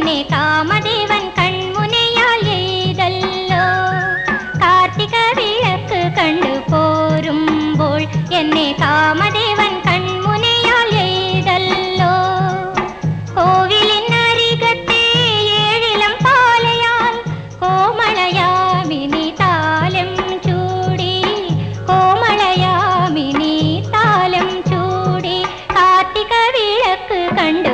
എന്നെ കാമദേവൻ കൺമുനയാൽ എയ്തല്ലോ കാർത്തിക വിളക്ക് കണ്ടു പോരുമ്പോൾ എന്നെ കാമദേവൻ കൺമുനയാൽ ഏഴിലം പാലയാൽ കോമളയാമിനി താലം ചൂടി. കോമളയാമിനി താലം ചൂടി. കാർത്തിക വിളക്ക് കണ്ടു